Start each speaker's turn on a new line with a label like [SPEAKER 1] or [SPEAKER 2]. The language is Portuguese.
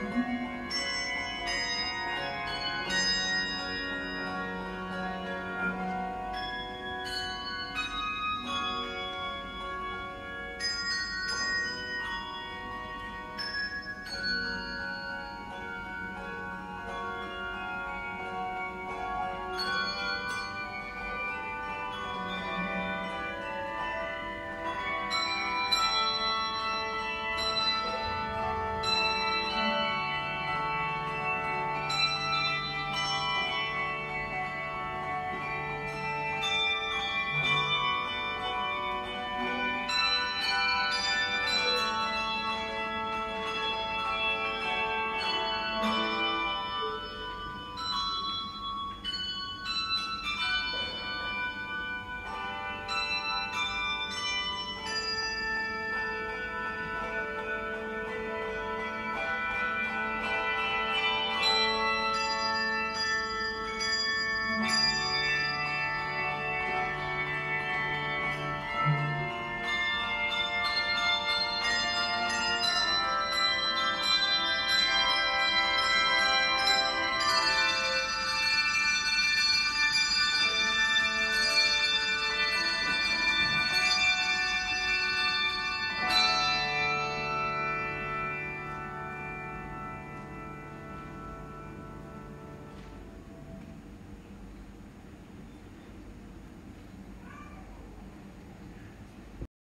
[SPEAKER 1] Música